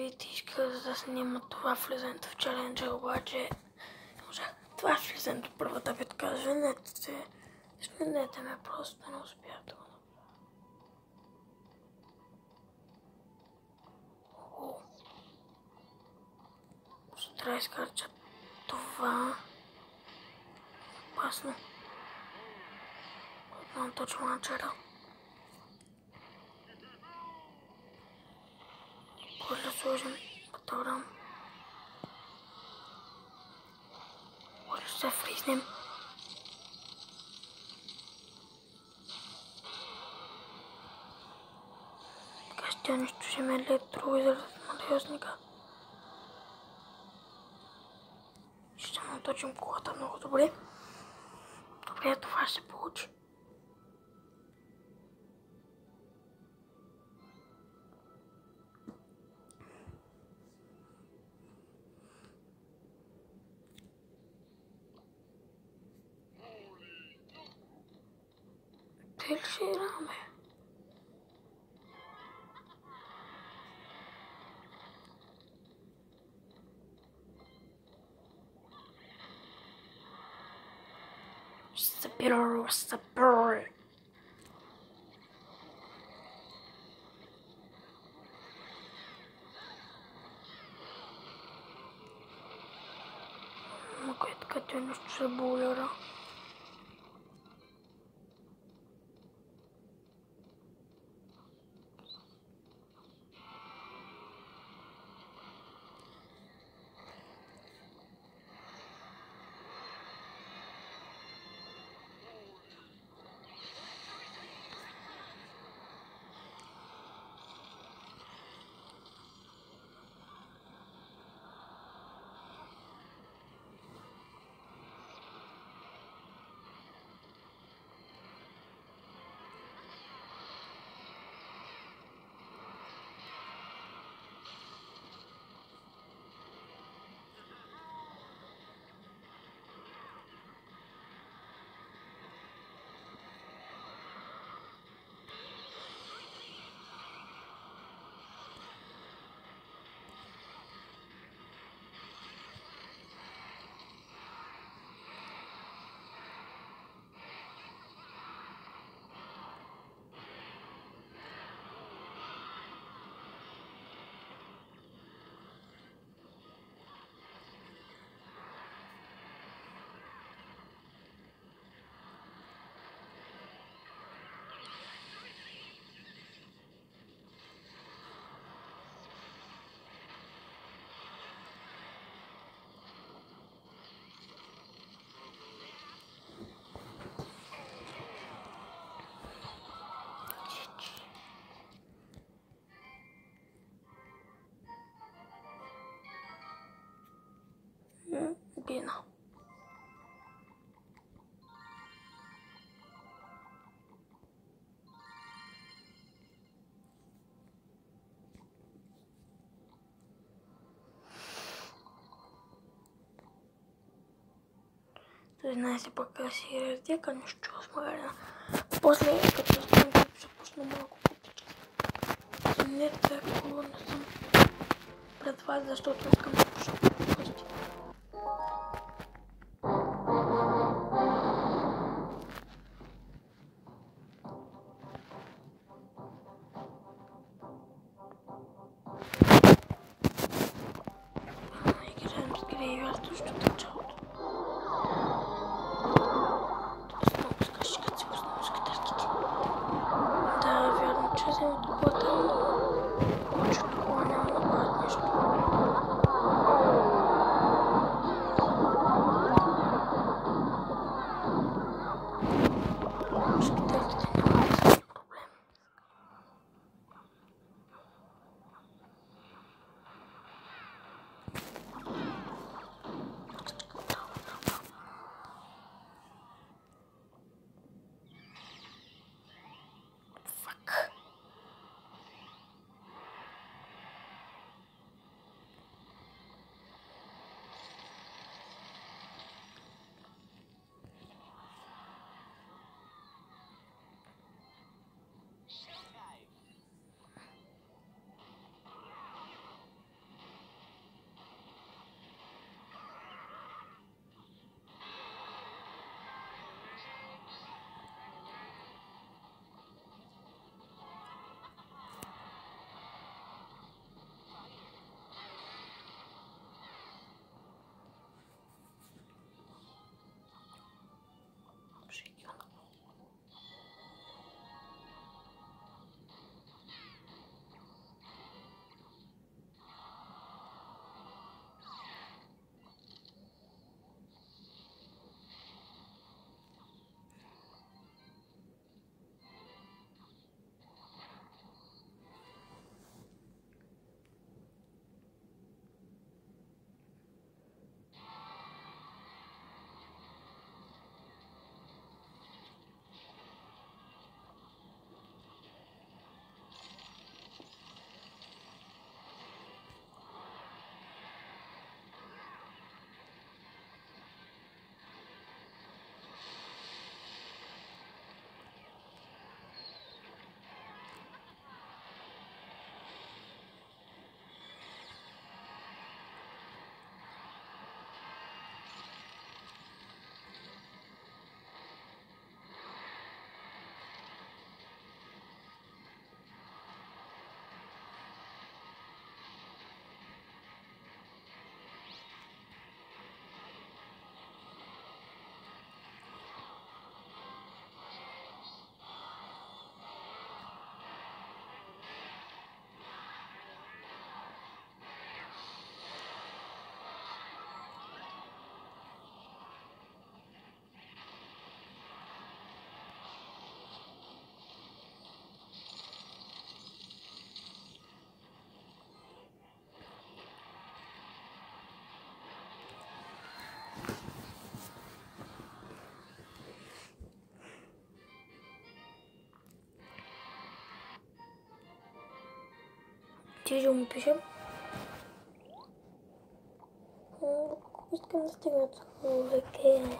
Вид иска да снима това влизането в челенджа, обаче. Това влизането първата битка. Извинете се. Извинете ме, просто не успях да. Ще трябва да изкарча това. Опасно. Отново точно. Може да сложим батора. Може да се фризнем. Така ще унищожим електровизора на материозника. Ще наточим колата много добре. Добре, това ще получи. Sabir, sabir. Mogę tylko ten Бина. Знаете, пока си раздека, но ще осмаря. После, като съм ще почна малко купички. Не така, не съм пред вас, защото скорее Çocuğum muhteşem. Üstümüzde yatıyor.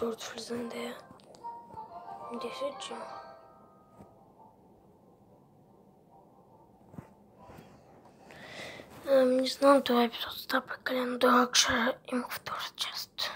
Что тут флизанде? Десять Не знам, това епизод става прекалено дълъг, ще имах втора част.